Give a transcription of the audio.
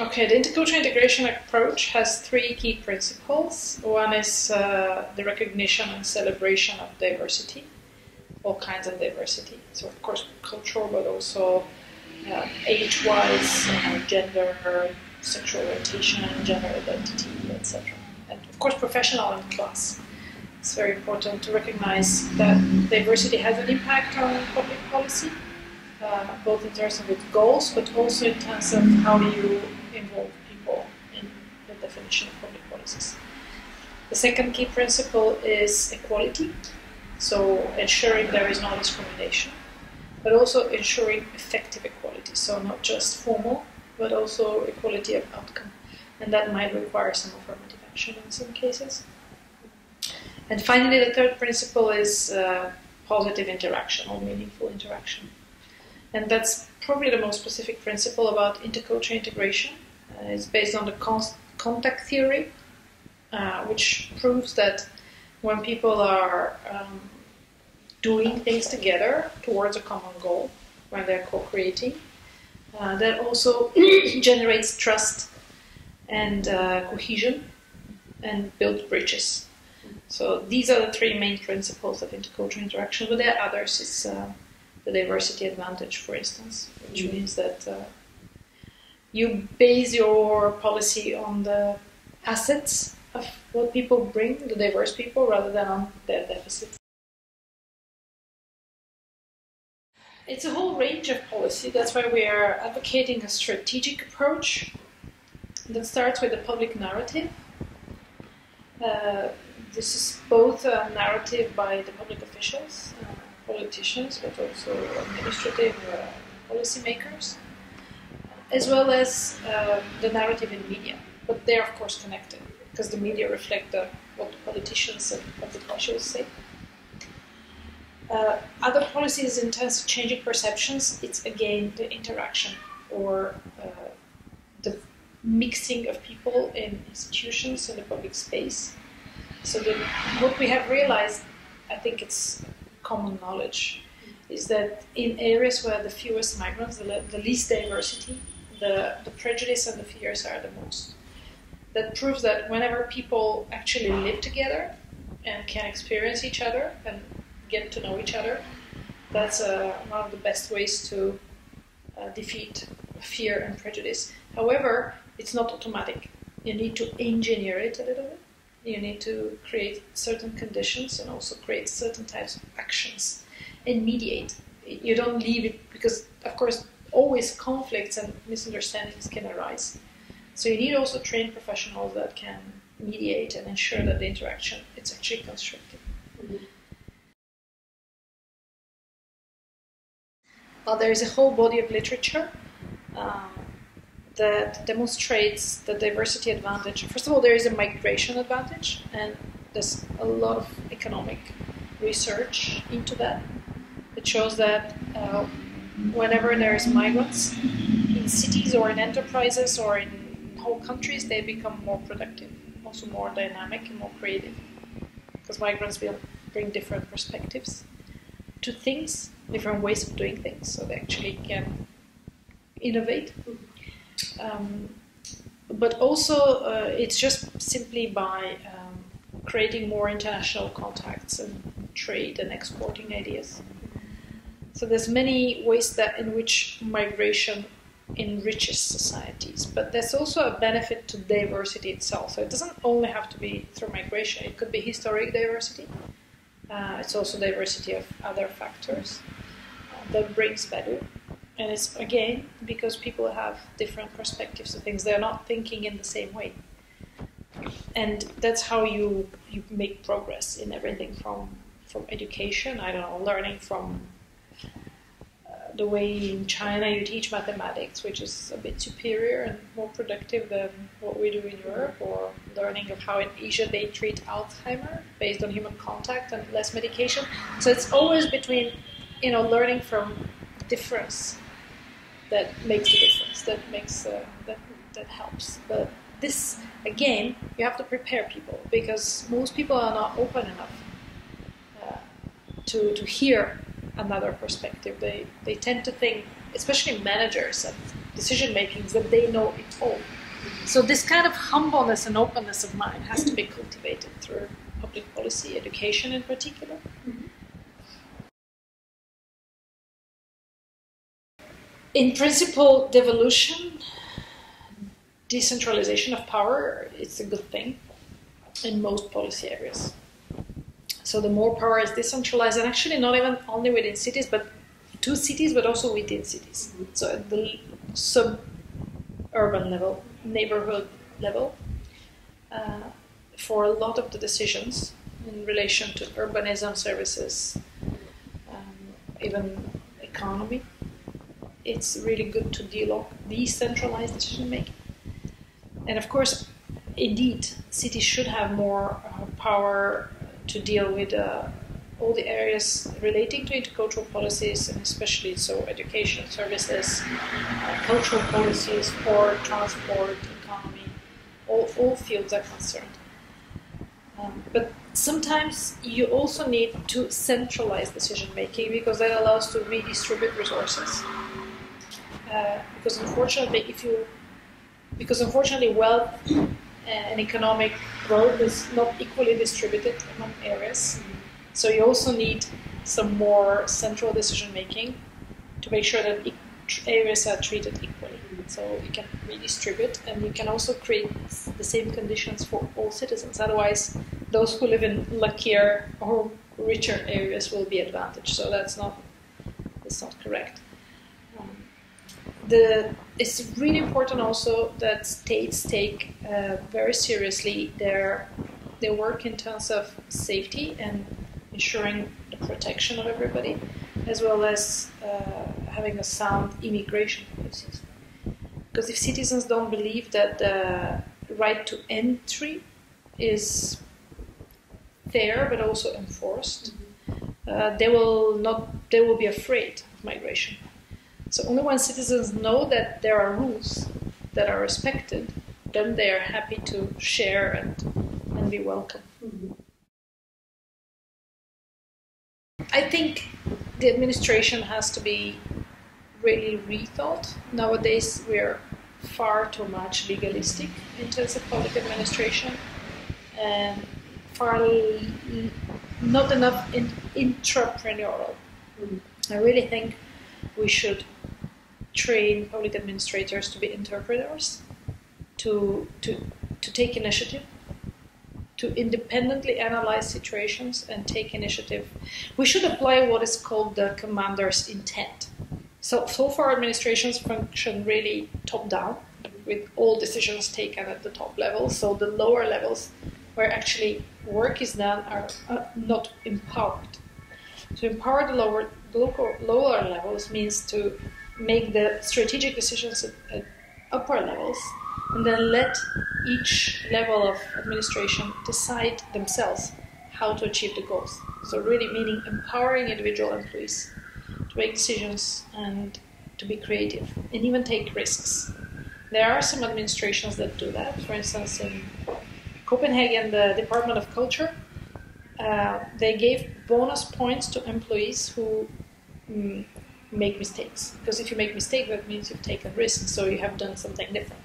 Okay, the intercultural integration approach has three key principles. One is uh, the recognition and celebration of diversity, all kinds of diversity. So, of course, cultural, but also uh, age wise, gender, sexual orientation, gender identity, etc. And, of course, professional and class. It's very important to recognize that diversity has an impact on public policy uh, both in terms of its goals, but also in terms of how you involve people in the definition of public policies. The second key principle is equality, so ensuring there is no discrimination, but also ensuring effective equality, so not just formal, but also equality of outcome. And that might require some affirmative action in some cases. And finally, the third principle is uh, positive interaction or meaningful interaction. And that's probably the most specific principle about intercultural integration. Uh, it's based on the con- contact theory, uh, which proves that when people are um, doing things together towards a common goal, when they're co creating, uh, that also generates trust and uh, cohesion and builds bridges. So these are the three main principles of intercultural interaction, but there are others. It's uh, the diversity advantage, for instance, which mm-hmm. means that uh, you base your policy on the assets of what people bring, the diverse people, rather than on their deficits. It's a whole range of policy. That's why we are advocating a strategic approach that starts with the public narrative. Uh, this is both a narrative by the public officials. Uh, politicians, but also administrative uh, policymakers, as well as uh, the narrative in media. But they're of course connected because the media reflect the, what the politicians and public officials say. Uh, other policies in terms of changing perceptions, it's again the interaction or uh, the mixing of people in institutions in the public space. So the, what we have realized, I think it's common knowledge is that in areas where the fewest migrants, the, the least diversity, the, the prejudice and the fears are the most. That proves that whenever people actually live together and can experience each other and get to know each other, that's uh, one of the best ways to uh, defeat fear and prejudice. However, it's not automatic. You need to engineer it a little bit you need to create certain conditions and also create certain types of actions and mediate. You don't leave it because, of course, always conflicts and misunderstandings can arise. So you need also trained professionals that can mediate and ensure that the interaction is actually constructive. Mm-hmm. Well, there is a whole body of literature um, that demonstrates the diversity advantage. First of all, there is a migration advantage, and there's a lot of economic research into that. It shows that uh, whenever there is migrants in cities or in enterprises or in whole countries, they become more productive, also more dynamic and more creative, because migrants will bring different perspectives to things, different ways of doing things, so they actually can innovate. Um, but also, uh, it's just simply by um, creating more international contacts and trade and exporting ideas. So there's many ways that in which migration enriches societies, but there's also a benefit to diversity itself. So it doesn't only have to be through migration; it could be historic diversity. Uh, it's also diversity of other factors uh, that brings value and it's again because people have different perspectives of things. They're not thinking in the same way. And that's how you you make progress in everything from from education i don't know learning from uh, the way in china you teach mathematics which is a bit superior and more productive than what we do in europe or learning of how in asia they treat alzheimer based on human contact and less medication. So it's always between you know learning from difference that makes the difference, that makes uh, that that helps. But this again, you have to prepare people because most people are not open enough uh, to to hear another perspective. They they tend to think, especially managers and decision making is that they know it all. So this kind of humbleness and openness of mind has to be cultivated through public policy, education in particular. In principle, devolution, decentralization of power, it's a good thing in most policy areas. So the more power is decentralized, and actually not even only within cities, but to cities, but also within cities. So at the sub-urban level, neighborhood level, uh, for a lot of the decisions in relation to urbanism, services, um, even economy, it's really good to deal decentralized decision making. And of course, indeed, cities should have more uh, power to deal with uh, all the areas relating to intercultural policies, and especially so education services, uh, cultural policies, sport, transport, economy, all, all fields are concerned. Um, but sometimes you also need to centralize decision making because that allows to redistribute resources. Uh, because unfortunately, if you because unfortunately wealth and economic growth is not equally distributed among areas. So you also need some more central decision making to make sure that areas are treated equally. So you can redistribute and you can also create the same conditions for all citizens. Otherwise, those who live in luckier or richer areas will be advantaged. So that's not that's not correct the, it's really important also that states take uh, very seriously their their work in terms of safety and ensuring the protection of everybody, as well as uh, having a sound immigration policy. Because if citizens don't believe that the right to entry is fair but also enforced, uh, they will not. They will be afraid of migration. So only when citizens know that there are rules that are respected, then they are happy to share and, and be welcome. Mm-hmm. I think the administration has to be really rethought. Nowadays, we're far too much legalistic in terms of public administration and far not enough in, intrapreneurial. Mm-hmm. I really think we should train public administrators to be interpreters, to, to, to take initiative, to independently analyze situations and take initiative. We should apply what is called the commander's intent. So, so far, administrations function really top down, with all decisions taken at the top level. So, the lower levels, where actually work is done, are uh, not empowered. To empower the lower, local, lower levels means to make the strategic decisions at, at upper levels and then let each level of administration decide themselves how to achieve the goals. So, really meaning empowering individual employees to make decisions and to be creative and even take risks. There are some administrations that do that. For instance, in Copenhagen, the Department of Culture, uh, they gave bonus points to employees who um, make mistakes. Because if you make mistake, that means you've taken risks, so you have done something different.